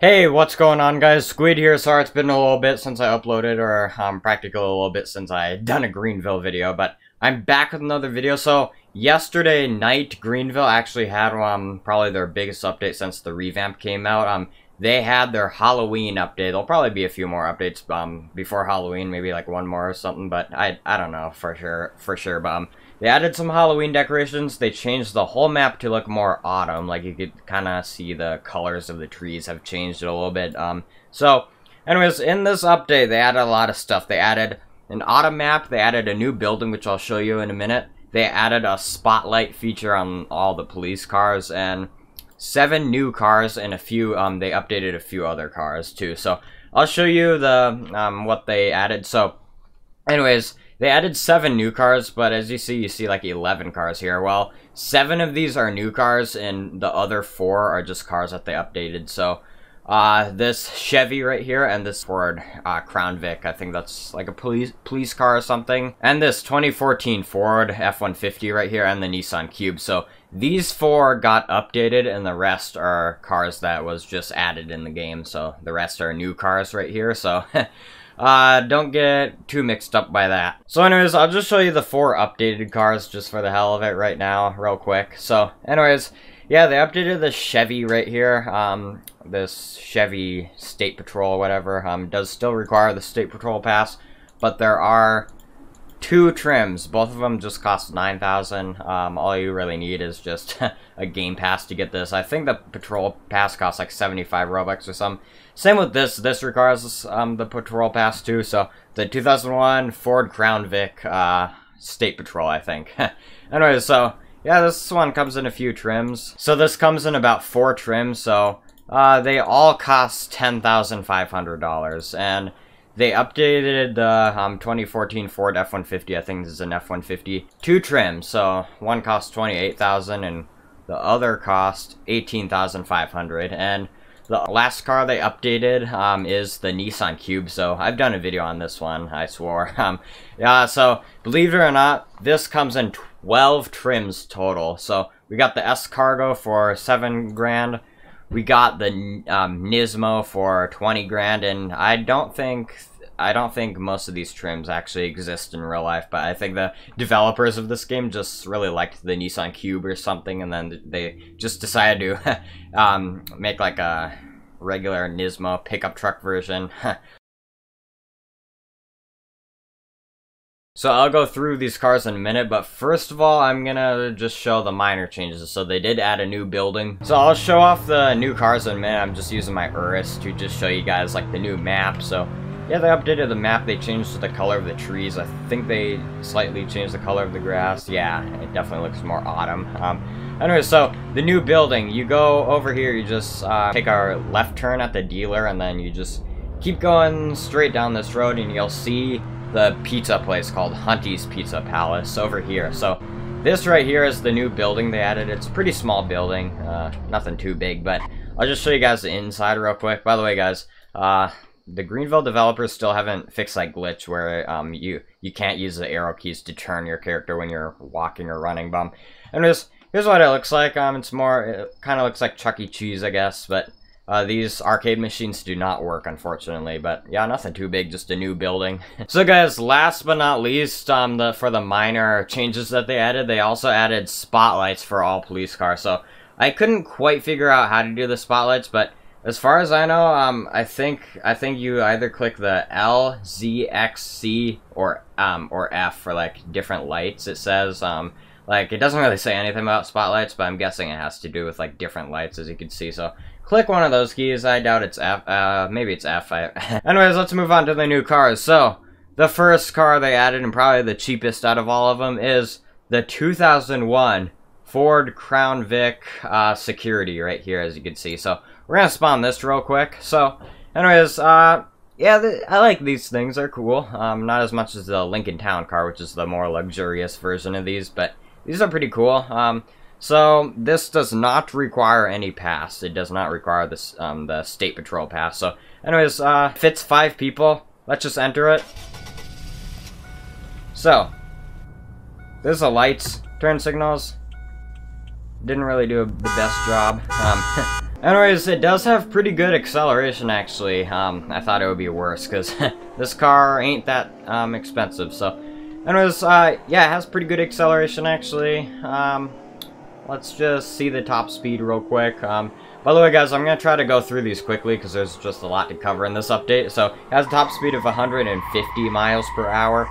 Hey, what's going on guys? Squid here. Sorry it's been a little bit since I uploaded, or um, practically a little bit since I done a Greenville video, but I'm back with another video. So, yesterday night, Greenville actually had um, probably their biggest update since the revamp came out. Um, they had their Halloween update. There'll probably be a few more updates um, before Halloween, maybe like one more or something, but I, I don't know for sure, for sure, but um, they added some Halloween decorations. They changed the whole map to look more autumn. Like you could kind of see the colors of the trees have changed a little bit. Um, so, anyways, in this update, they added a lot of stuff. They added an autumn map. They added a new building, which I'll show you in a minute. They added a spotlight feature on all the police cars and seven new cars and a few. Um, they updated a few other cars too. So I'll show you the um what they added. So, anyways they added seven new cars, but as you see, you see like 11 cars here. Well, seven of these are new cars, and the other four are just cars that they updated. So, uh, this Chevy right here, and this Ford uh, Crown Vic, I think that's like a police police car or something. And this 2014 Ford F-150 right here, and the Nissan Cube. So, these four got updated, and the rest are cars that was just added in the game. So, the rest are new cars right here. So, Uh, don't get too mixed up by that. So anyways, I'll just show you the four updated cars just for the hell of it right now, real quick. So anyways, yeah, they updated the Chevy right here. Um, this Chevy State Patrol, whatever, um, does still require the State Patrol pass, but there are two trims. Both of them just cost 9000 Um, all you really need is just a game pass to get this. I think the patrol pass costs like 75 Robux or something. Same with this. This requires um, the patrol pass too. So the 2001 Ford Crown Vic uh, State Patrol, I think. anyway, so yeah, this one comes in a few trims. So this comes in about four trims. So uh, they all cost $10,500. And they updated the um, 2014 Ford F-150. I think this is an F-150. Two trims, so one cost 28000 and the other cost 18500 And the last car they updated um, is the Nissan Cube, so I've done a video on this one, I swore. Um, yeah, so believe it or not, this comes in 12 trims total. So we got the S Cargo for 7 grand, we got the um, Nismo for 20 grand, and I don't think I don't think most of these trims actually exist in real life, but I think the developers of this game just really liked the Nissan Cube or something, and then they just decided to um, make like a regular Nismo pickup truck version. So I'll go through these cars in a minute, but first of all, I'm gonna just show the minor changes. So they did add a new building. So I'll show off the new cars in a minute. I'm just using my Urus to just show you guys like the new map. So yeah, they updated the map. They changed the color of the trees. I think they slightly changed the color of the grass. Yeah, it definitely looks more autumn. Um, anyway, so the new building, you go over here, you just uh, take our left turn at the dealer, and then you just keep going straight down this road, and you'll see the pizza place called Hunty's Pizza Palace over here. So this right here is the new building they added. It's a pretty small building, uh, nothing too big, but I'll just show you guys the inside real quick. By the way, guys, uh, the Greenville developers still haven't fixed that glitch where um, you you can't use the arrow keys to turn your character when you're walking or running. Bum. Anyways, here's what it looks like. Um, it's more, it kind of looks like Chuck E. Cheese, I guess, but uh, these arcade machines do not work, unfortunately, but yeah, nothing too big, just a new building. so guys, last but not least, um, the for the minor changes that they added, they also added spotlights for all police cars. So I couldn't quite figure out how to do the spotlights, but as far as I know, um, I think I think you either click the L, Z, X, C, or um, or F for like different lights. It says um, like it doesn't really say anything about spotlights, but I'm guessing it has to do with like different lights, as you can see. So Click one of those keys. I doubt it's F. Uh, maybe it's F. I Anyways, let's move on to the new cars. So, the first car they added, and probably the cheapest out of all of them, is the 2001 Ford Crown Vic uh, Security right here, as you can see. So, we're to spawn this real quick. So, anyways, uh, yeah, I like these things. They're cool. Um, not as much as the Lincoln Town car, which is the more luxurious version of these, but these are pretty cool. Um, so this does not require any pass. It does not require this um, the state patrol pass. So anyways, uh, fits five people. Let's just enter it. So there's the lights, turn signals. Didn't really do a, the best job. Um, Anyways, it does have pretty good acceleration, actually. Um, I thought it would be worse, because this car ain't that um, expensive, so... Anyways, uh, yeah, it has pretty good acceleration, actually. Um, let's just see the top speed real quick. Um, by the way, guys, I'm going to try to go through these quickly, because there's just a lot to cover in this update. So, it has a top speed of 150 miles per hour.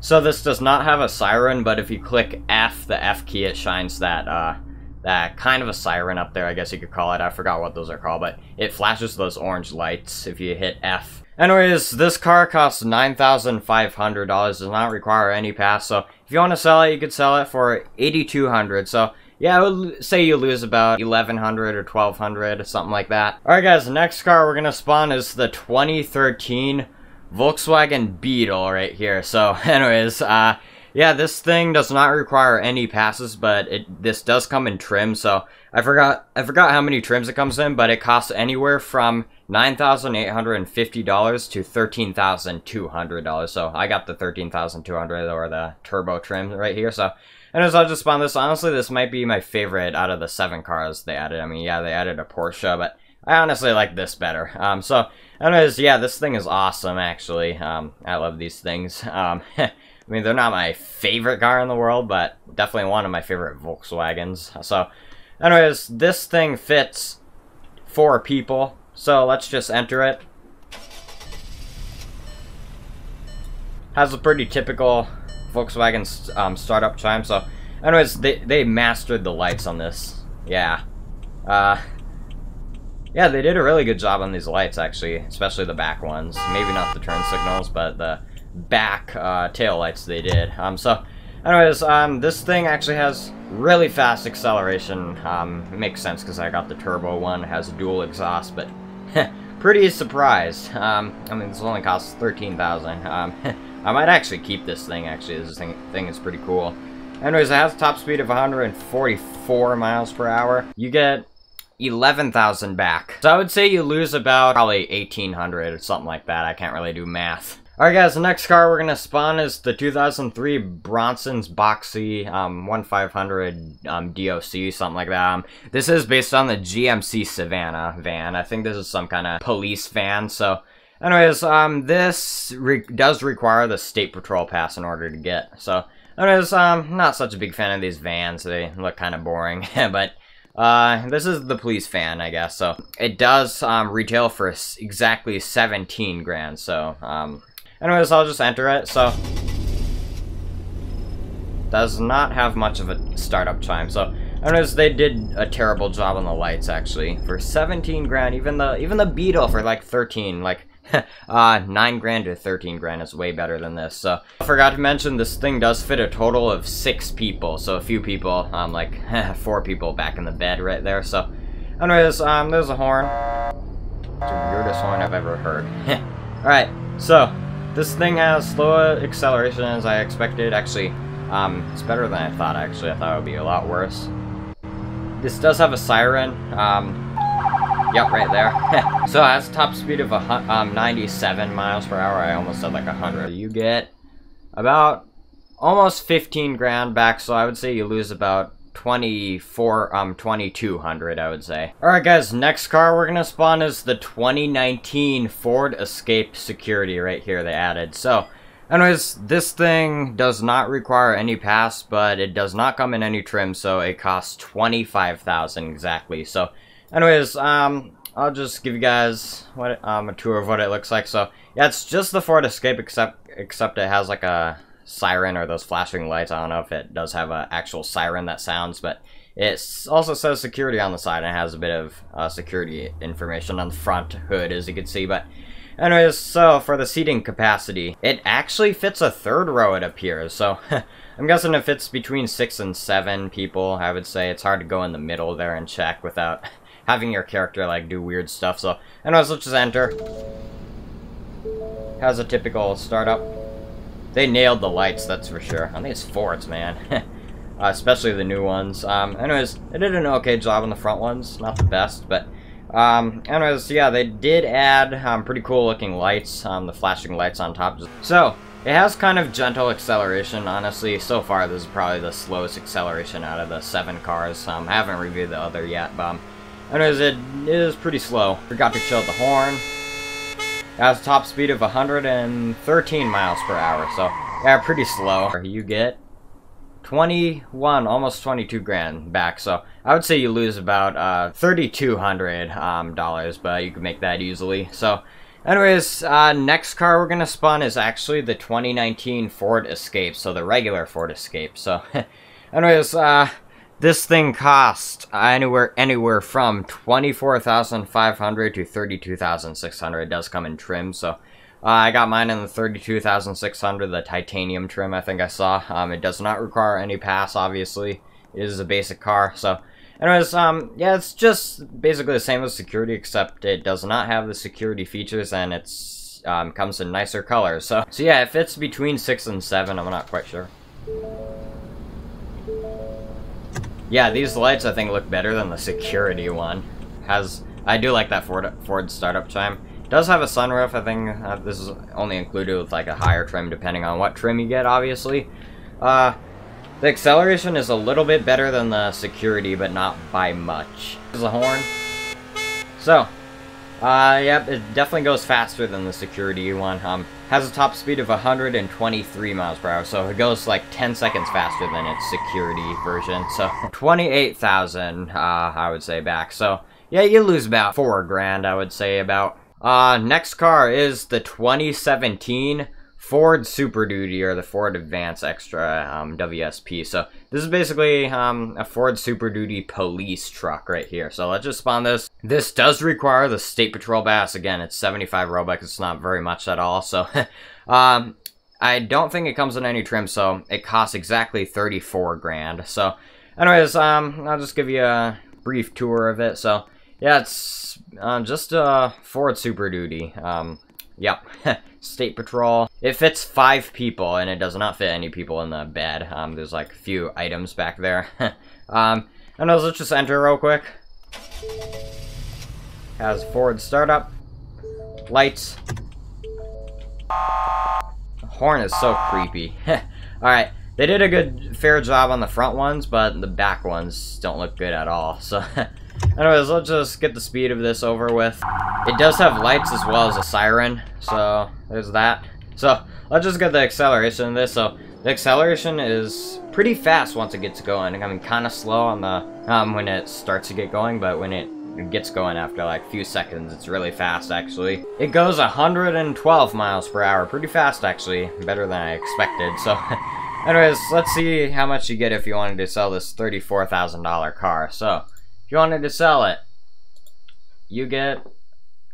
So this does not have a siren, but if you click F, the F key, it shines that, uh, that kind of a siren up there, I guess you could call it. I forgot what those are called, but it flashes those orange lights if you hit F. Anyways, this car costs $9,500, does not require any pass, so if you want to sell it, you could sell it for 8,200, so yeah, I would say you lose about 1100 or 1200 something like that. Alright guys, the next car we're gonna spawn is the 2013 Volkswagen Beetle right here. So anyways, uh, yeah, this thing does not require any passes, but it this does come in trim. So I forgot I forgot how many trims it comes in, but it costs anywhere from nine thousand eight hundred and fifty dollars to thirteen thousand two hundred dollars. So I got the thirteen thousand two hundred or the turbo trim right here. So anyways, I'll just spawn this. Honestly, this might be my favorite out of the seven cars they added. I mean, yeah, they added a Porsche, but I honestly like this better. Um, so anyways, yeah, this thing is awesome. Actually, um, I love these things. Um. I mean, they're not my favorite car in the world, but definitely one of my favorite Volkswagens. So, anyways, this thing fits four people. So let's just enter it. Has a pretty typical Volkswagen um, startup chime. So, anyways, they, they mastered the lights on this. Yeah. Uh, yeah, they did a really good job on these lights, actually. Especially the back ones. Maybe not the turn signals, but the back uh, tail lights they did. Um, so, anyways, um, this thing actually has really fast acceleration. Um, makes sense because I got the turbo one. Has dual exhaust, but pretty surprised. Um, I mean, this only costs 13000 um, I might actually keep this thing, actually. This thing, thing is pretty cool. Anyways, it has a top speed of 144 miles per hour. You get 11,000 back. So I would say you lose about probably 1,800 or something like that. I can't really do math. Alright guys, the next car we're going to spawn is the 2003 Brawnson's Boxy um, 1500 um, DOC, something like that. Um, this is based on the GMC Savana van. I think this is some kind of police van, so... Anyways, um, this re does require the State Patrol pass in order to get, so... Anyways, um, not such a big fan of these vans. They look kind of boring, but... Uh, this is the police fan, I guess, so it does, um, retail for exactly 17 grand, so, um, Anyways, I'll just enter it, so... Does not have much of a startup time, so... Anyways, they did a terrible job on the lights, actually. For 17 grand, even the even the Beetle for like 13, like... uh, 9 grand to 13 grand is way better than this, so... I forgot to mention, this thing does fit a total of 6 people, so a few people, um, like, 4 people back in the bed right there, so... Anyways, um, there's a horn. It's the weirdest horn I've ever heard. Alright, so, this thing has slower acceleration as I expected. Actually, um, it's better than I thought, actually. I thought it would be a lot worse. This does have a siren. Um, yep, right there. so it has top speed of a, um, 97 miles per hour. I almost said like 100. You get about almost 15 grand back, so I would say you lose about 24, um, 2200, I would say. Alright guys, next car we're gonna spawn is the 2019 Ford Escape Security right here they added. So, anyways, this thing does not require any pass, but it does not come in any trim, so it costs 25000 exactly. So, anyways, um, I'll just give you guys what um, a tour of what it looks like. So, yeah, it's just the Ford Escape, except except it has like a siren or those flashing lights. I don't know if it does have an actual siren that sounds, but it also says security on the side and it has a bit of uh, security information on the front hood, as you can see. But anyways, so for the seating capacity, it actually fits a third row, it appears. So I'm guessing it fits between six and seven people, I would say. It's hard to go in the middle there and check without having your character like do weird stuff. So anyways, let's just enter. Has a typical startup. They nailed the lights, that's for sure. I think it's Fords, man. uh, especially the new ones. Um, anyways, they did an okay job on the front ones. Not the best, but... Um, anyways, yeah, they did add um, pretty cool looking lights, um, the flashing lights on top. So, it has kind of gentle acceleration, honestly. So far, this is probably the slowest acceleration out of the seven cars. Um, I haven't reviewed the other yet, but um, Anyways, it is pretty slow. Forgot to chill the horn. Has a top speed of 113 miles per hour, so yeah, pretty slow. You get 21, almost 22 grand back, so I would say you lose about uh, 3,200 um, dollars, but you can make that easily. So, anyways, uh, next car we're gonna spawn is actually the 2019 Ford Escape, so the regular Ford Escape. So, anyways, uh, this thing cost anywhere anywhere from 24,500 to 32,600. It does come in trim, so uh, I got mine in the 32,600, the titanium trim I think I saw. Um, it does not require any pass, obviously. It is a basic car, so... Anyways, um, yeah, it's just basically the same as security, except it does not have the security features, and it's, um, comes in nicer colors. So, so yeah, it fits between 6 and 7, I'm not quite sure. Yeah, these lights I think look better than the security one. Has I do like that Ford Ford startup time. It does have a sunroof. I think uh, this is only included with like a higher trim, depending on what trim you get. Obviously, uh, the acceleration is a little bit better than the security, but not by much. There's a horn. So, uh, yep, it definitely goes faster than the security one. Um, has a top speed of 123 miles per hour, so it goes like 10 seconds faster than its security version. So, 28,000, uh, I would say back. So, yeah, you lose about four grand, I would say about. Uh, next car is the 2017 Ford Super Duty or the Ford Advance Extra um, WSP. So this is basically um, a Ford Super Duty police truck right here. So let's just spawn this. This does require the State Patrol Pass. Again, it's 75 Robux. It's not very much at all. So um, I don't think it comes in any trim. So it costs exactly 34 grand. So anyways, um, I'll just give you a brief tour of it. So yeah, it's uh, just a Ford Super Duty. Yep. State Patrol. It fits five people, and it does not fit any people in the bed. Um, there's like a few items back there. um, and let's just enter real quick. Has Ford startup. Lights. Horn is so creepy. Alright, they did a good, fair job on the front ones, but the back ones don't look good at all. So, anyways, let's just get the speed of this over with. It does have lights as well as a siren, so there's that. So let's just get the acceleration of this. So the acceleration is pretty fast once it gets going. I mean, kind of slow on the um, when it starts to get going, but when it gets going after like a few seconds, it's really fast actually. It goes 112 miles per hour, pretty fast actually, better than I expected. So anyways, let's see how much you get if you wanted to sell this $34,000 car. So if you wanted to sell it, you get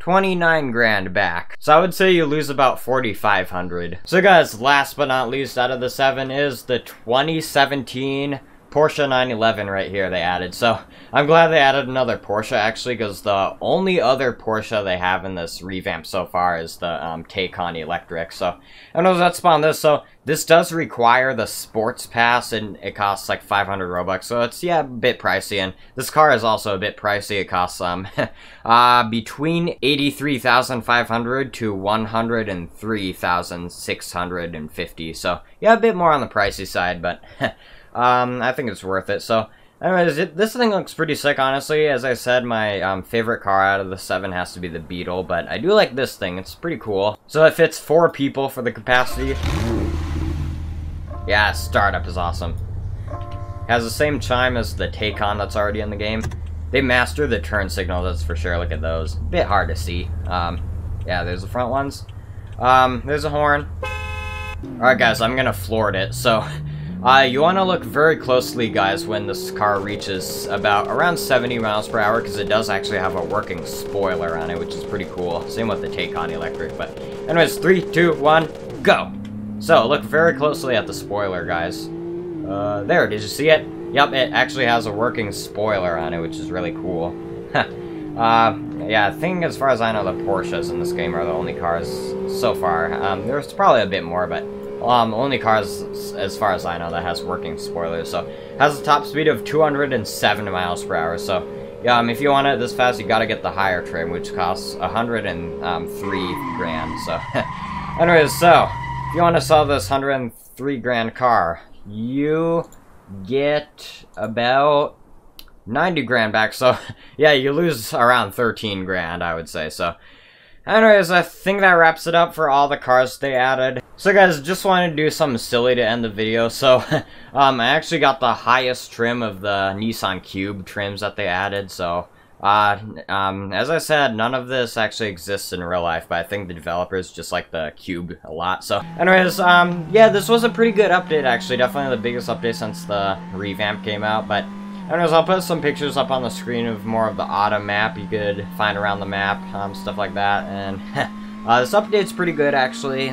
29 grand back. So I would say you lose about 4,500. So guys, last but not least out of the seven is the 2017 Porsche 911 right here they added. So I'm glad they added another Porsche actually because the only other Porsche they have in this revamp so far is the um, Taycan Electric. So I don't know if that's spawned this. So this does require the sports pass and it costs like 500 Robux. So it's yeah a bit pricey and this car is also a bit pricey. It costs um uh between 83,500 to 103,650. So yeah a bit more on the pricey side but Um, I think it's worth it. So, anyways, it, this thing looks pretty sick, honestly. As I said, my um, favorite car out of the seven has to be the Beetle, but I do like this thing. It's pretty cool. So it fits four people for the capacity. Yeah, startup is awesome. Has the same chime as the Taycan that's already in the game. They master the turn signal, that's for sure. Look at those. Bit hard to see. Um, yeah, there's the front ones. Um, there's a horn. Alright guys, I'm gonna floor it. So, uh, you want to look very closely, guys, when this car reaches about around 70 miles per hour, because it does actually have a working spoiler on it, which is pretty cool. Same with the Taycan Electric, but anyways, three, two, one, go! So, look very closely at the spoiler, guys. Uh, there, did you see it? Yep, it actually has a working spoiler on it, which is really cool. uh, yeah, I think as far as I know, the Porsches in this game are the only cars so far. Um, there's probably a bit more, but um, only cars, as far as I know, that has working spoilers. So, has a top speed of 207 miles per hour. So, yeah, um, if you want it this fast, you gotta get the higher trim, which costs 103 grand. So, anyways, so, if you want to sell this 103 grand car, you get about 90 grand back. So, yeah, you lose around 13 grand, I would say. So, anyways, I think that wraps it up for all the cars they added. So, guys, just wanted to do something silly to end the video. So, um, I actually got the highest trim of the Nissan Cube trims that they added. So, uh, um, as I said, none of this actually exists in real life, but I think the developers just like the cube a lot. So, anyways, um, yeah, this was a pretty good update, actually. Definitely the biggest update since the revamp came out, but anyways, I'll put some pictures up on the screen of more of the autumn map you could find around the map, um, stuff like that, and uh, this update's pretty good, actually.